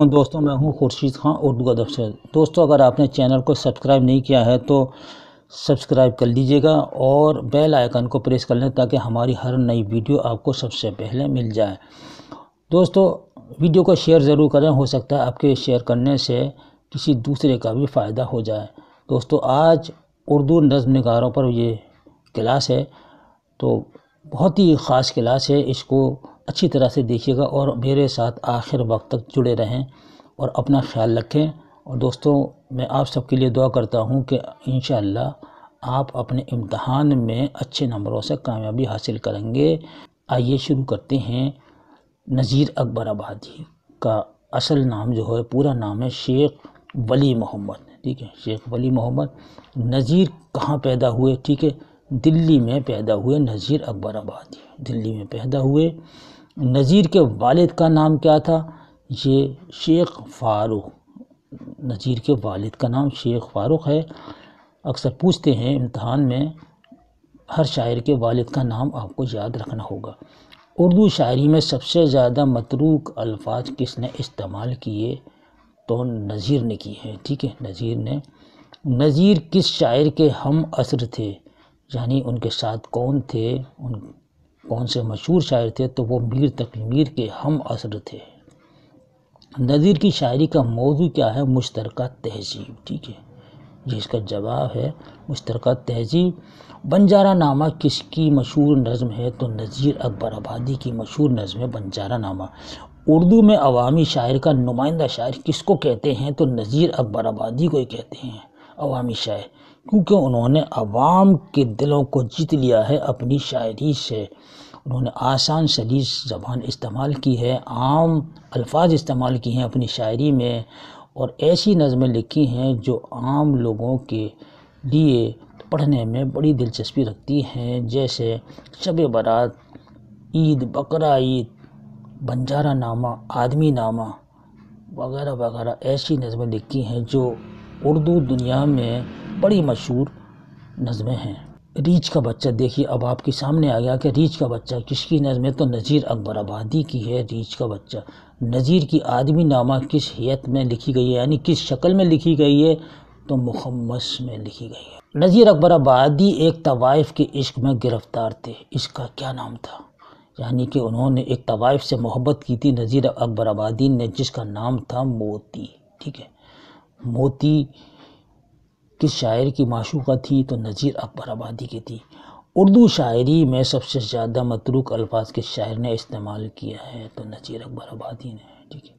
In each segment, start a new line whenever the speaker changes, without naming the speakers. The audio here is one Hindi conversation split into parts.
दोस्तों मैं हूँ खुर्शीद खान उर्दू का दफ्तर। दोस्तों, अगर आपने चैनल को सब्सक्राइब नहीं किया है तो सब्सक्राइब कर लीजिएगा और बेल आइकन को प्रेस कर लें ताकि हमारी हर नई वीडियो आपको सबसे पहले मिल जाए। दोस्तों, वीडियो को शेयर ज़रूर करें, हो सकता है आपके शेयर करने से किसी दूसरे का भी फ़ायदा हो जाए। दोस्तों, आज उर्दू नज़म नगारों पर ये क्लास है तो बहुत ही ख़ास क्लास है, इसको अच्छी तरह से देखिएगा और मेरे साथ आखिर वक्त तक जुड़े रहें और अपना ख्याल रखें। और दोस्तों, मैं आप सबके लिए दुआ करता हूँ कि इन आप अपने इम्तहान में अच्छे नंबरों से कामयाबी हासिल करेंगे। आइए शुरू करते हैं नज़ीर अकबर आबादी का असल नाम जो है, पूरा नाम है शेख वली मोहम्मद। ठीक है, शेख वली मोहम्मद। नज़ीर कहाँ पैदा हुए? ठीक है, दिल्ली में पैदा हुए नज़ीर अकबर आबादी। दिल्ली में पैदा हुए। नज़ीर के वालिद का नाम क्या था? ये शेख फ़ारूक, नज़ीर के वालिद का नाम शेख फ़ारूक है। अक्सर पूछते हैं इम्तहान में, हर शायर के वालिद का नाम आपको याद रखना होगा। उर्दू शायरी में सबसे ज़्यादा मतरूक अल्फाज किसने इस्तेमाल किए? तो नज़ीर ने किए हैं, ठीक है? नज़ीर ने। नज़ीर किस शायर के हम असर थे? यानी उनके साथ कौन थे? उन कौन से मशहूर शायर थे तो वो मीर तकमीर के हम असर थे। नज़ीर की शायरी का मौजू क्या है? मुश्तरक तहजीब, ठीक है? जिसका जवाब है मुश्तर तहजीब। बंजारा नामा किसकी मशहूर नज़म है? तो नज़ीर अकबर आबादी की मशहूर नज़म है बंजारा नामा। उर्दू में अवामी शायर का नुमाइंदा शायर किसको कहते हैं? तो नज़ीर अकबर आबादी को ही कहते हैं अवामी शायर। क्योंकि उन्होंने अवाम के दिलों को जीत लिया है अपनी शायरी से। उन्होंने आसान सलीस ज़बान इस्तेमाल की है, आम अल्फाज इस्तेमाल किए हैं अपनी शायरी में और ऐसी नज़में लिखी हैं जो आम लोगों के लिए पढ़ने में बड़ी दिलचस्पी रखती हैं। जैसे शब बारात, ईद, बकरा, ईद, बंजारा नामा, आदमी नामा वगैरह वगैरह ऐसी नज़में लिखी हैं जो उर्दू दुनिया में बड़ी मशहूर नज़में हैं। रीछ का बच्चा, देखिए, अब आपके सामने आ गया कि रीछ का बच्चा किसकी नज़म? तो नज़ीर अकबर आबादी की है रीछ का बच्चा। नज़ीर की आदमी नामा किस हैत में लिखी गई है? यानी किस शक्ल में लिखी गई है? तो मुखम्मस में लिखी गई है। नज़ीर अकबर आबादी एक तवाइफ के इश्क में गिरफ़्तार थे। इसका क्या नाम था? यानी कि उन्होंने एक तवाइफ से मोहब्बत की थी। नज़ीर अकबर आबादी ने जिसका नाम था मोती। ठीक है? मोती किस शायर की माशूका थी तो नज़ीर अकबर आबादी की थी। उर्दू शायरी में सबसे ज़्यादा मतरूक अल्फाज के शायर ने इस्तेमाल किया है तो नज़ीर अकबर आबादी ने, ठीक है।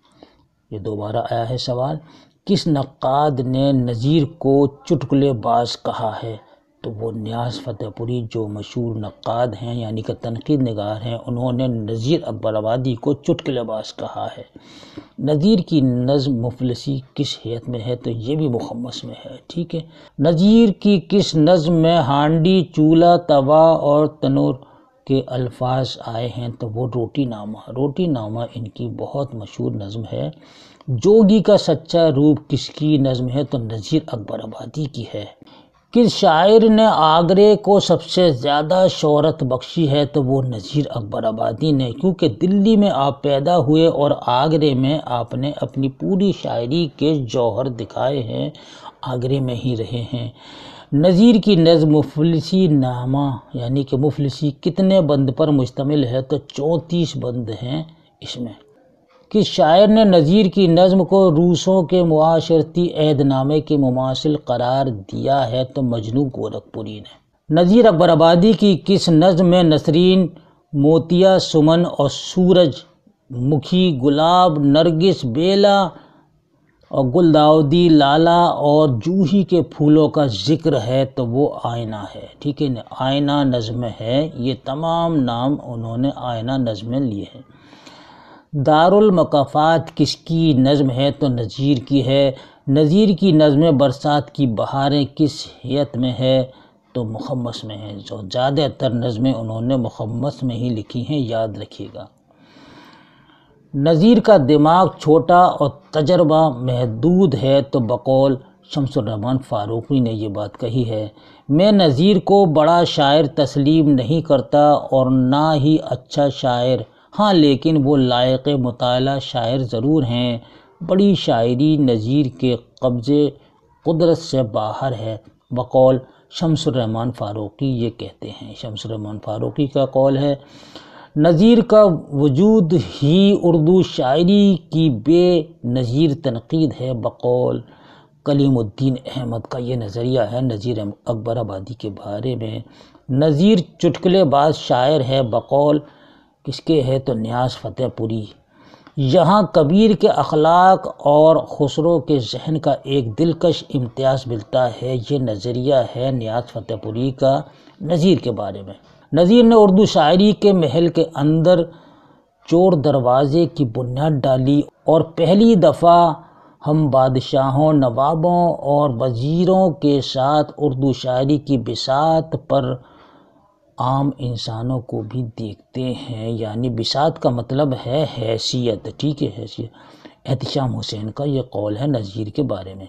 ये दोबारा आया है सवाल, किस नक़ाद ने नज़ीर को चुटकुले बाज कहा है? तो वो न्याज फतेहपुरी जो मशहूर नक़ाद हैं, यानी कि तनकीद नगार हैं, उन्होंने नज़ीर अकबर आबादी को चुटके चुटकलेबाज कहा है। नज़ीर की नज़म मुफलसी किस हैत में है? तो ये भी मुखम्मस में है, ठीक है? नज़ीर की किस नज़म में हांडी, चूल्हा, तवा और तनूर के अल्फाज आए हैं तो वो रोटी नामा रोटी नामा इनकी बहुत मशहूर नज़म है। जोगी का सच्चा रूप किसकी नज़म है? तो नज़ीर अकबर आबादी की है। किस शायर ने आगरे को सबसे ज़्यादा शहरत बख्शी है तो वो नज़ीर अकबर आबादी ने, क्योंकि दिल्ली में आप पैदा हुए और आगरे में आपने अपनी पूरी शायरी के जौहर दिखाए हैं, आगरे में ही रहे हैं। नज़ीर की नज़ मुफलसी नामा, यानी कि मुफलसी कितने बंद पर मुश्तमिल है तो चौंतीस बंद हैं इसमें। कि शायर ने नज़ीर की नज़म को रूसों के मुआशरती अहदनामे के मुमासिल करार दिया है तो मजनू गोरखपुरी ने नज़ीर अकबर आबादी की किस नज़म में नसरीन, मोतिया, सुमन और सूरज, मुखी, गुलाब, नरगिस, बेला और गुलदाउदी, लाला और जूही के फूलों का ज़िक्र है तो वो आयना है। ठीक है ना आयना नज़म है, ये तमाम नाम उन्होंने आयना नज़में लिए हैं। दारुल मकाफ़ात किसकी नज़म है तो नज़ीर की है। नज़ीर की नज़म बरसात की बहारें किस हैत में है? तो मुखम्मस में है। जो ज़्यादातर नज़में उन्होंने मुखम्मस में ही लिखी हैं, याद रखिएगा। नज़ीर का दिमाग छोटा और तजर्बा महदूद है तो बकौल शमसुररहमान फ़ारूकी ने ये बात कही है। मैं नज़ीर को बड़ा शायर तस्लीम नहीं करता और ना ही अच्छा शायर हाँ लेकिन वो लायक मताल शायर ज़रूर हैं। बड़ी शायरी नज़ीर के कब्ज़े कुदरत से बाहर है। बकौल शमसुररहमान फ़ारूकी ये कहते हैं। शमसुररहमान फ़ारूकी का कौल है, नज़ीर का वजूद ही उर्दू शायरी की बेनज़ीर तनकीद है। बकौल कलीमुद्दीन अहमद का ये नज़रिया है नज़ीर अकबर आबादी के बारे में। नज़ीर चुटकलेबाज शायर है। बकौल किसके है तो न्याज फतेहपुरी। यहाँ कबीर के अखलाक और खुसरो के जहन का एक दिलकश इम्तियाज़ मिलता है। ये नज़रिया है न्याज फतेहपुरी का नज़ीर के बारे में। नज़ीर ने उर्दू शायरी के महल के अंदर चोर दरवाज़े की बुनियाद डाली और पहली दफ़ा हम बादशाहों, नवाबों और वज़ीरों के साथ उर्दू शायरी की बिसात पर आम इंसानों को भी देखते हैं, यानी बिसात का मतलब है हैसियत। ठीक है, हैसियत। एहतशाम हुसैन का ये कौल है नज़ीर के बारे में।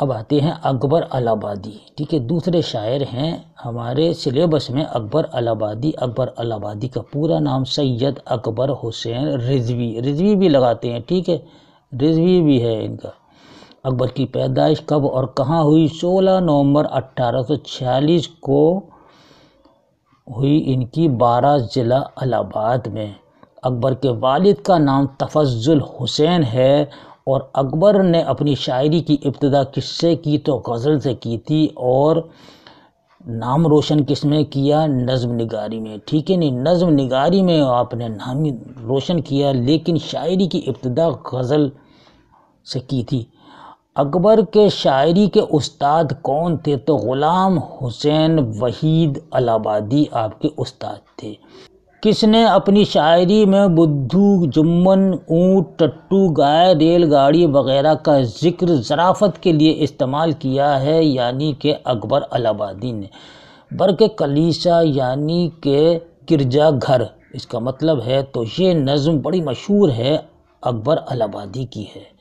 अब आते हैं अकबर अलाबादी ठीक है, दूसरे शायर हैं हमारे सिलेबस में अकबर अलाबादी अकबर अलाबादी का पूरा नाम सैयद अकबर हुसैन रिजवी। रिजवी भी लगाते हैं, ठीक है? रिजवी भी है इनका। अकबर की पैदाइश कब और कहाँ हुई? 16 नवंबर 1846 को हुई इनकी बारह ज़िला अलाहाबाद में। अकबर के वालिद का नाम तफजुल हुसैन है और अकबर ने अपनी शायरी की इब्तदा किससे की? तो गज़ल से की थी और नाम रोशन किसमें किया? नज़म निगारी में। ठीक है, नहीं, नज़म निगारी में आपने नाम रोशन किया, लेकिन शायरी की इब्तदा गज़ल से की थी। अकबर के शायरी के उस्ताद कौन थे? तो ग़ुलाम हुसैन वहीद अलाबादी आपके उस्ताद थे। किसने अपनी शायरी में बुद्धू, जुम्मन, ऊँट, टट्टू, गाय, रेलगाड़ी वगैरह का ज़िक्र ज़राफ़त के लिए इस्तेमाल किया है, यानी कि अकबर अलाबादी ने? बरक कलीसा, यानी के गिरजा घर इसका मतलब है तो ये नज़म बड़ी मशहूर है, अकबर अलाबादी की है।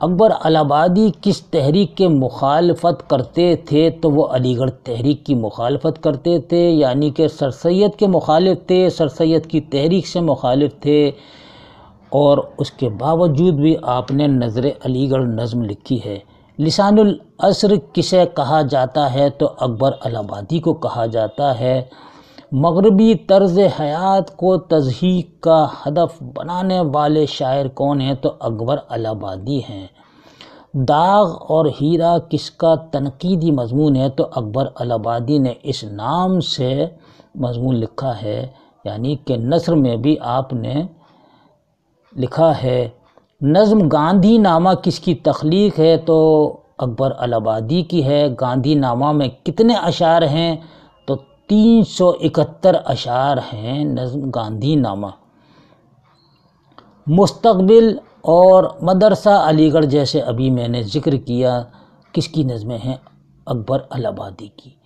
अकबर अलाबादी किस तहरीक के मुखालफत करते थे तो वो अलीगढ़ तहरीक की मुखालफत करते थे, यानी कि सर सैद के मुखालिफ थे, सर सैद की तहरीक से मुखालिफ थे, और उसके बावजूद भी आपने नज़र अलीगढ़ नज़म लिखी है। लिसानुल असर किसे कहा जाता है तो अकबर अलाबादी को कहा जाता है। मगरबी तर्ज हयात को तजहीक का हदफ बनाने वाले शायर कौन हैं? तो अकबर अलाबादी हैं। दाग और हीरा किसका तनकीदी मजमून है? तो अकबर अलाबादी ने इस नाम से मजमून लिखा है, यानी कि नसर में भी आपने लिखा है। नज़म गांधी नामा किसकी तख्लीक है? तो अकबर अलाबादी की है। गांधी नामा में कितने अशार हैं? तीन सौ इकहत्तर अशार हैं नज़म गांधी नामा मुस्तबिल और मदरसा अलीगढ़ जैसे अभी मैंने ज़िक्र किया, किसकी नज़में हैं? अकबर अलाबादी की।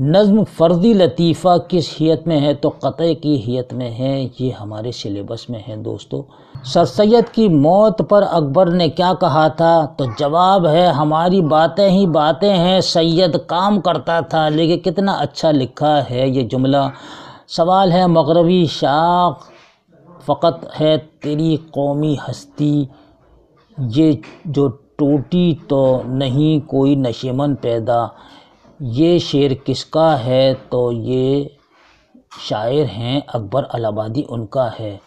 नज़म फ़र्ज़ी लतीफ़ा किस हियत में है? तो क़त की हियत में है। ये हमारे सिलेबस में है दोस्तों। सर सैद की मौत पर अकबर ने क्या कहा था? तो जवाब है, हमारी बातें ही बातें हैं। सैयद काम करता था, लेकिन कितना अच्छा लिखा है ये जुमला। सवाल है, मगरबी शाख फ़कत है तेरी कौमी हस्ती। ये जो टूटी तो नहीं, कोई नशेमन पैदा। ये शेर किसका है? तो ये शायर हैं अकबर अलाबादी उनका है।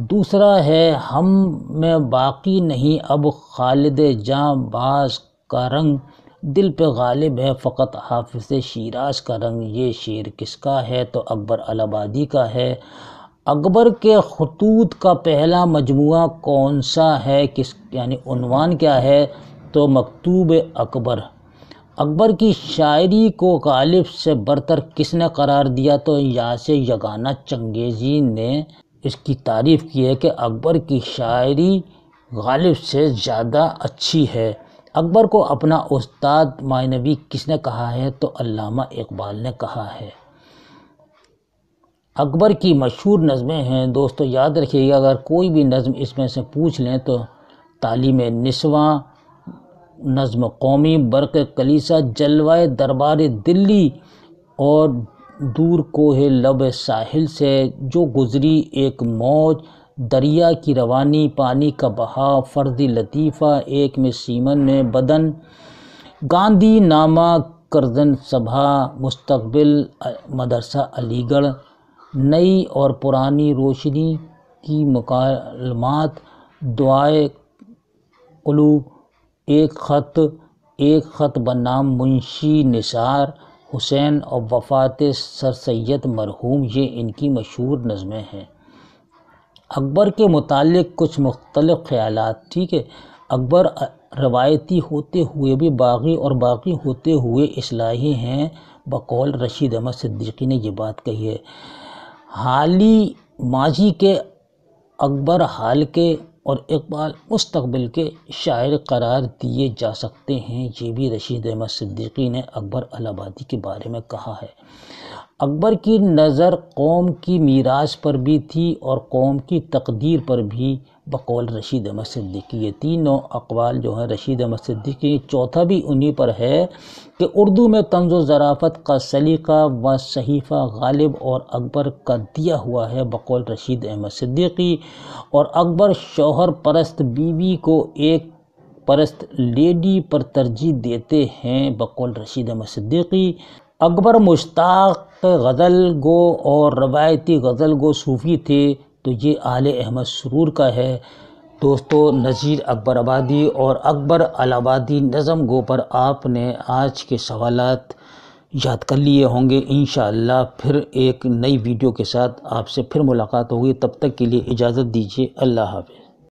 दूसरा है, हम में बाकी नहीं, अब खालिद जाँ बास का रंग, दिल पे गालिब है, फ़कत हाफिज शिराज का रंग। ये शेर किसका है? तो अकबर अलाबादी का है। अकबर के खतूत का पहला मजमू कौन सा है? किस, यानी उनवान क्या है? तो मकतूब अकबर। अकबर की शायरी को गालिब से बरतर किसने करार दिया? तो यहाँ से यगाना चंगेज़ी ने इसकी तारीफ़ की है कि अकबर की शायरी गालिब से ज़्यादा अच्छी है। अकबर को अपना उस्ताद मायनवी किसने कहा है? तो अल्लामा इकबाल ने कहा है। अकबर की मशहूर नज़में हैं। दोस्तों, याद रखिएगा, अगर कोई भी नज़म इसमें से पूछ लें तो तालीम नस्वा नज़म कौमी बरक कलीसा जलवाए दरबार दिल्ली और दूर कोहे लब साहिल से, जो गुज़री एक मौज दरिया की रवानी, पानी का बहाव फ़र्दी लतीफ़ा, एक में सीमन में बदन, गांधी नामा करदन सभा मुस्तबिल मदरसा अलीगढ़, नई और पुरानी रोशनी की मकालमात, दुआए कुलू एक ख़त एक ख़त बनाम मुंशी निसार हुसैन और वफ़ात सर सैद मरहूम, ये इनकी मशहूर नज़में हैं। अकबर के मुतालिक कुछ मुख्तलिफ़ ख्याल ठीक है? अकबर रवायती होते हुए भी बागी और बाकी होते हुए इसलाही हैं, बकौल रशीद अहमद सिद्दीकी ने ये बात कही है। हाली माजी के अकबर हाल के और इकबाल मुस्तबिल के शायर करार दिए जा सकते हैं, ये भी रशीद अहमद सिद्दीकी ने अकबर अलाबादी के बारे में कहा है। अकबर की नज़र कौम की मीराज पर भी थी और कौम की तकदीर पर भी बकौल रशीद अहमद सिद्दीकी। ये तीनों अकवाल जो हैं, रशीद अहमद सिद्दीकी, चौथा भी उन्हीं पर है कि उर्दू में तंज ज़राफ़त का सलीका व सहीफ़ा गालिब और अकबर का दिया हुआ है बकौल रशीद अहमद सिद्दीकी। और अकबर शोहर परस्त बीवी को एक परस्त लेडी पर तरजीह देते हैं बकौल रशीद अहमद सिद्दीकी। अकबर मुश्ताक गज़ल गो और रवायती गज़ल गो सूफ़ी थे तो ये आल अहमद सुरूर का है। दोस्तों, नज़ीर अकबर आबादी और अकबर अलाबादी नज़म गो पर आपने आज के सवालत याद कर लिए होंगे इन फिर एक नई वीडियो के साथ आपसे फिर मुलाकात होगी। तब तक के लिए इजाज़त दीजिए। अल्लाह हाफ़